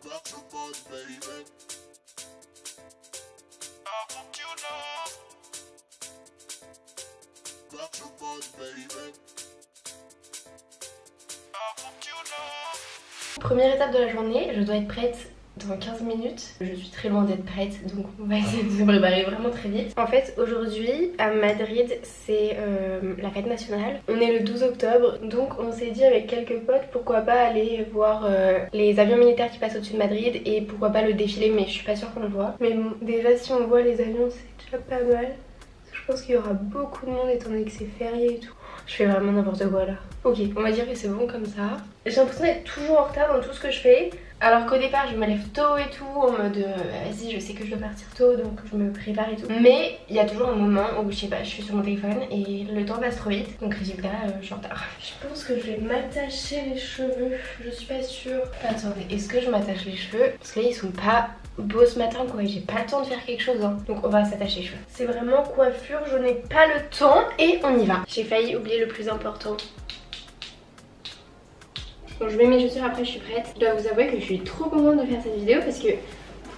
Baby. I want you baby. I want you. Première étape de la journée, je dois être prête dans 15 minutes. Je suis très loin d'être prête, donc on va essayer de se préparer vraiment très vite. En fait, aujourd'hui à Madrid, c'est euh, la fête nationale. On est le 12 octobre, donc on s'est dit avec quelques potes pourquoi pas aller voir euh, les avions militaires qui passent au-dessus de Madrid et pourquoi pas le défilé, mais je suis pas sûre qu'on le voit. Mais bon, déjà, si on voit les avions, c'est déjà pas mal. Je pense qu'il y aura beaucoup de monde étant donné que c'est férié et tout. Je fais vraiment n'importe quoi là. Ok, on va dire que c'est bon comme ça. J'ai l'impression d'être toujours en retard dans tout ce que je fais. Alors qu'au départ, je me lève tôt et tout, en mode euh, vas-y, je sais que je dois partir tôt donc je me prépare et tout. Mais il y a toujours un moment où je sais pas, je suis sur mon téléphone et le temps passe trop vite. Donc résultat, euh, je suis en retard. Je pense que je vais m'attacher les cheveux. Je suis pas sûre. Attendez, est-ce que je m'attache les cheveux? Parce que là, ils sont pas beau ce matin quoi j'ai pas le temps de faire quelque chose hein. donc on va s'attacher les cheveux c'est vraiment coiffure je n'ai pas le temps et on y va j'ai failli oublier le plus important Bon, je mets mes chaussures après, je suis prête. Je dois vous avouer que je suis trop contente de faire cette vidéo parce que,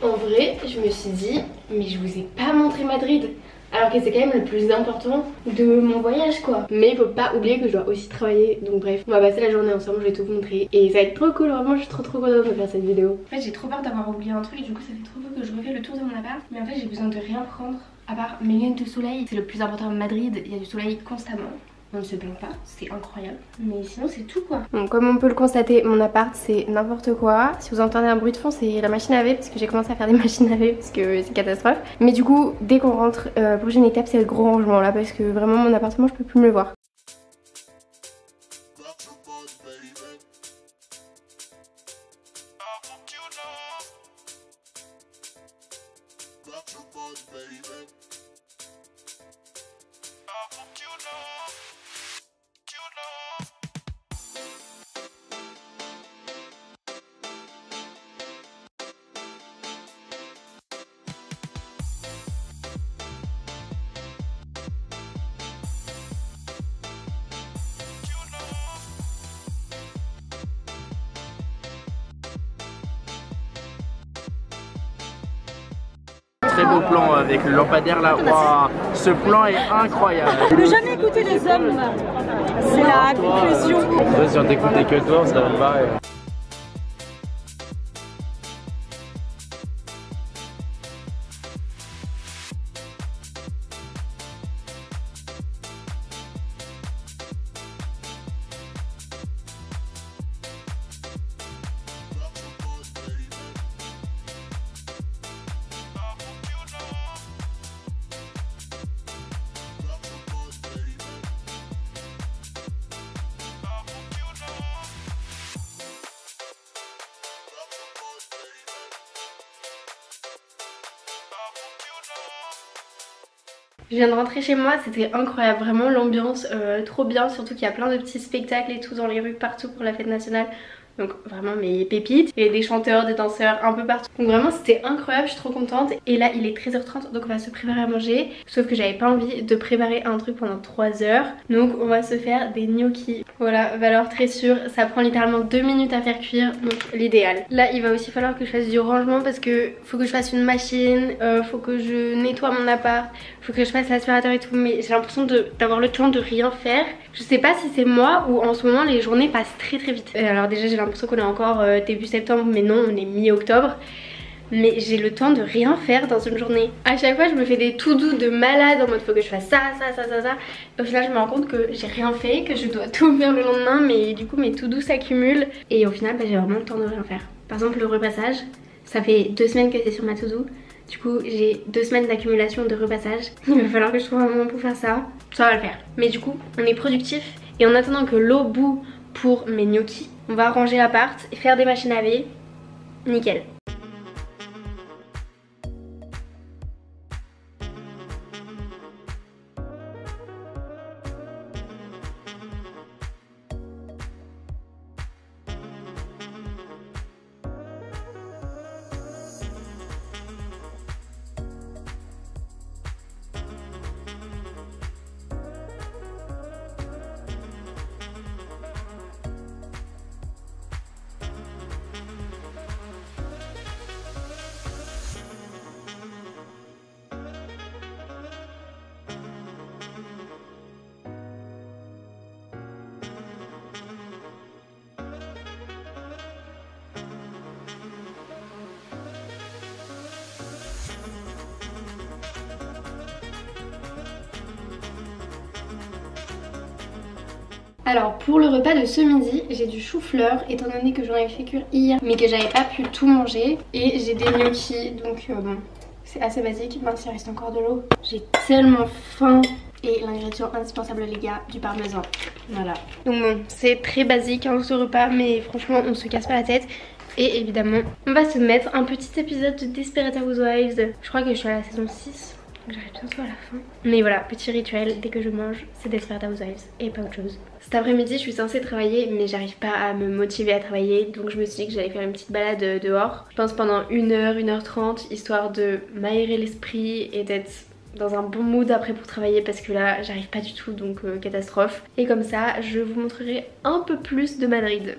en vrai, je me suis dit, mais je vous ai pas montré Madrid. Alors que c'est quand même le plus important de mon voyage quoi. Mais il faut pas oublier que je dois aussi travailler. Donc bref, on va passer la journée ensemble, je vais tout vous montrer. Et ça va être trop cool, vraiment je suis trop trop contente de faire cette vidéo. En fait j'ai trop peur d'avoir oublié un truc, du coup ça fait trop peu que je refais le tour de mon appart. Mais en fait j'ai besoin de rien prendre à part mes lunettes de soleil. C'est le plus important à Madrid, il y a du soleil constamment. On ne se plaint pas, c'est incroyable. Mais sinon c'est tout quoi. Bon, comme on peut le constater, mon appart c'est n'importe quoi. Si vous entendez un bruit de fond, c'est la machine à laver parce que j'ai commencé à faire des machines à laver parce que c'est catastrophe. Mais du coup, dès qu'on rentre, euh, prochaine étape c'est le gros rangement là parce que vraiment mon appartement je peux plus me le voir. Très beau plan avec le lampadaire là. Waouh, ce plan est incroyable. Ne jamais écouter les hommes, c'est la conclusion. Toi, si on t'écoutait que toi, on serait même Je viens de rentrer chez moi, c'était incroyable, vraiment l'ambiance euh, trop bien, surtout qu'il y a plein de petits spectacles et tout dans les rues partout pour la fête nationale. Donc vraiment mes pépites, et des chanteurs, des danseurs un peu partout. Donc vraiment c'était incroyable, je suis trop contente. Et là il est 13h30 donc on va se préparer à manger. Sauf que j'avais pas envie de préparer un truc pendant 3 heures. Donc on va se faire des gnocchis. Voilà, valeur très sûre, ça prend littéralement 2 minutes à faire cuire, donc l'idéal. Là il va aussi falloir que je fasse du rangement parce que faut que je fasse une machine, euh, faut que je nettoie mon appart, faut que je fasse l'aspirateur et tout. Mais j'ai l'impression d'avoir le temps de rien faire. Je sais pas si c'est moi ou en ce moment les journées passent très très vite. Euh, alors déjà j'ai l'impression qu'on est encore euh, début septembre mais non on est mi-octobre. Mais j'ai le temps de rien faire dans une journée. À chaque fois je me fais des tout doux de malade en mode faut que je fasse ça, ça, ça, ça, ça. Et au final je me rends compte que j'ai rien fait, que je dois tout faire le lendemain mais du coup mes tout doux s'accumulent. Et au final bah, j'ai vraiment le temps de rien faire. Par exemple le repassage, ça fait deux semaines que c'est sur ma to do. Du coup, j'ai deux semaines d'accumulation de repassage. Il va falloir que je trouve un moment pour faire ça. Ça va le faire. Mais du coup, on est productif. Et en attendant que l'eau bout pour mes gnocchis, on va ranger l'appart et faire des machines à laver. Nickel. Alors pour le repas de ce midi, j'ai du chou-fleur étant donné que j'en avais fait cuire hier mais que j'avais pas pu tout manger et j'ai des gnocchis donc euh, bon c'est assez basique, mince il reste encore de l'eau. J'ai tellement faim et l'ingrédient indispensable les gars, du parmesan. Voilà. Donc bon, c'est très basique hein, ce repas mais franchement on se casse pas la tête. Et évidemment, on va se mettre un petit épisode de Desperate Housewives. Je crois que je suis à la saison 6. J'arrive bientôt à la fin. Mais voilà, petit rituel, dès que je mange, c'est Desperate Housewives et pas autre chose. Cet après-midi, je suis censée travailler, mais j'arrive pas à me motiver à travailler. Donc je me suis dit que j'allais faire une petite balade dehors. Je pense pendant 1h, 1h30, histoire de m'aérer l'esprit et d'être dans un bon mood après pour travailler parce que là j'arrive pas du tout donc euh, catastrophe et comme ça je vous montrerai un peu plus de Madrid.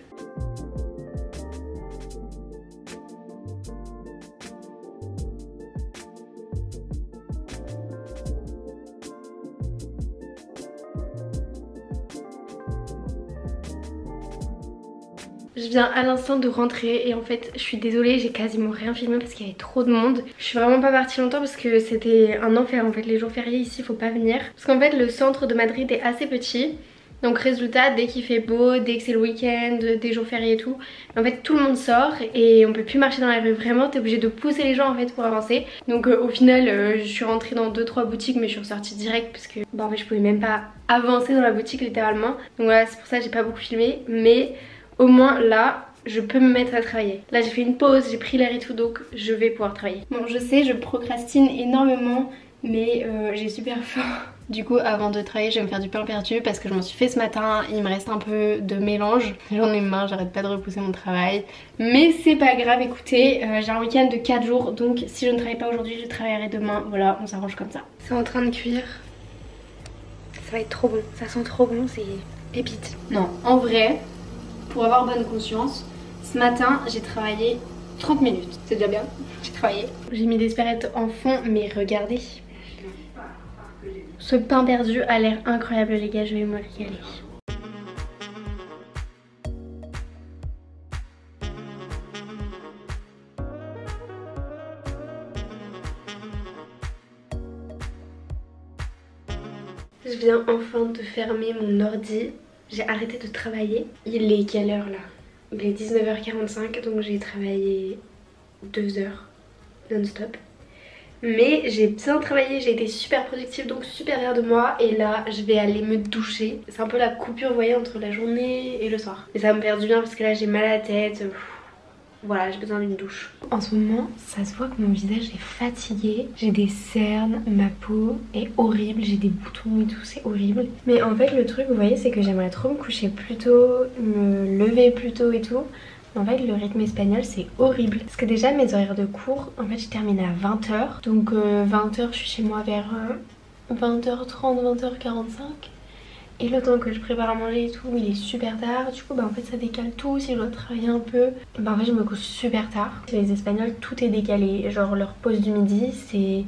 Viens à l'instant de rentrer et en fait je suis désolée j'ai quasiment rien filmé parce qu'il y avait trop de monde. Je suis vraiment pas partie longtemps parce que c'était un enfer en fait les jours fériés ici faut pas venir. Parce qu'en fait le centre de Madrid est assez petit donc résultat, dès qu'il fait beau, dès que c'est le week-end, des jours fériés et tout, en fait tout le monde sort et on peut plus marcher dans la rue vraiment, t'es obligé de pousser les gens en fait pour avancer. Donc euh, au final euh, je suis rentrée dans 2-3 boutiques mais je suis ressortie direct parce que bah, en fait je pouvais même pas avancer dans la boutique littéralement. Donc voilà c'est pour ça que j'ai pas beaucoup filmé mais au moins là je peux me mettre à travailler. Là j'ai fait une pause, j'ai pris l'air et tout donc je vais pouvoir travailler. Bon je sais je procrastine énormément mais euh, j'ai super faim. Du coup avant de travailler je vais me faire du pain perdu parce que je m'en suis fait ce matin, il me reste un peu de mélange. J'en ai marre, j'arrête pas de repousser mon travail. Mais c'est pas grave, écoutez, euh, j'ai un week-end de 4 jours donc si je ne travaille pas aujourd'hui je travaillerai demain. Voilà, on s'arrange comme ça. C'est en train de cuire. Ça va être trop bon, ça sent trop bon, c'est pépite. Non, en vrai, pour avoir bonne conscience, ce matin j'ai travaillé 30 minutes. C'est déjà bien, j'ai travaillé. J'ai mis des spirettes en fond mais regardez. Ce pain perdu a l'air incroyable les gars, je vais me régaler. Je viens enfin de fermer mon ordi. J'ai arrêté de travailler. Il est quelle heure là? Il est 19h45 donc j'ai travaillé 2 heures non-stop. Mais j'ai bien travaillé, j'ai été super productive donc super fière de moi et là je vais aller me doucher. C'est un peu la coupure vous voyez entre la journée et le soir. Et ça va me faire du bien parce que là j'ai mal à la tête. Voilà j'ai besoin d'une douche. En ce moment ça se voit que mon visage est fatigué. J'ai des cernes, ma peau est horrible, j'ai des boutons et tout, c'est horrible. Mais en fait le truc vous voyez c'est que j'aimerais trop me coucher plus tôt, me lever plus tôt et tout. En fait le rythme espagnol c'est horrible Parce que déjà mes horaires de cours En fait je termine à 20h Donc 20h je suis chez moi vers 20h30, 20h45 Et le temps que je prépare à manger et tout Il est super tard Du coup bah en fait ça décale tout Si je dois travailler un peu Bah en fait je me couche super tard les espagnols tout est décalé Genre leur pause du midi c'est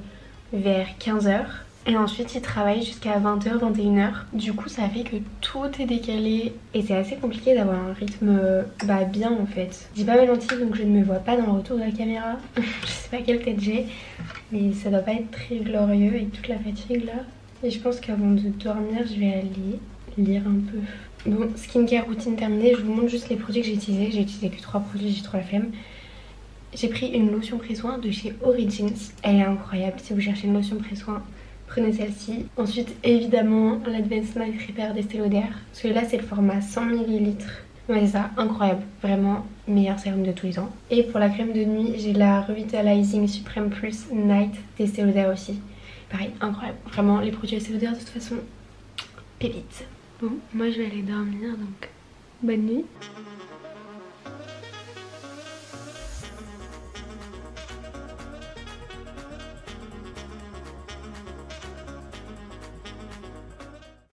vers 15h et ensuite ils travaillent jusqu'à 20h, 21h. Du coup ça fait que tout est décalé et c'est assez compliqué d'avoir un rythme bah, bien en fait. J'ai pas mes lentilles donc je ne me vois pas dans le retour de la caméra. je sais pas quelle tête j'ai mais ça doit pas être très glorieux avec toute la fatigue là. Et je pense qu'avant de dormir je vais aller lire un peu. Bon skincare routine terminée, je vous montre juste les produits que j'ai utilisés. J'ai utilisé que 3 produits, j'ai trop la flemme. J'ai pris une lotion pré-soin de chez Origins. Elle est incroyable si vous cherchez une lotion pré-soin prenez celle-ci. Ensuite évidemment l'Advanced Night Repair d'Estée Lauder. Celui-là c'est le format 100 ml. Ouais c'est ça, incroyable, vraiment meilleur sérum de tous les temps. Et pour la crème de nuit j'ai la Revitalizing Supreme Plus Night d'Estée Lauder aussi. Pareil, incroyable, vraiment les produits Lauder de toute façon, pépite. Bon, moi je vais aller dormir donc bonne nuit.